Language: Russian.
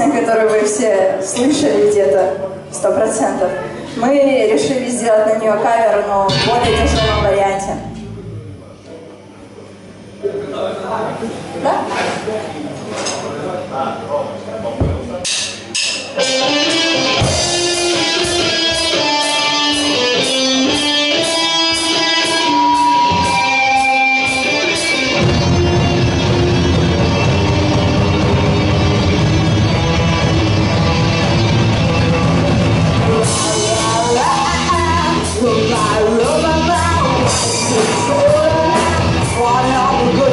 песня, которую вы все слышали где-то, сто процентов, мы решили сделать на нее кавер, но в более тяжелом варианте. Да? good.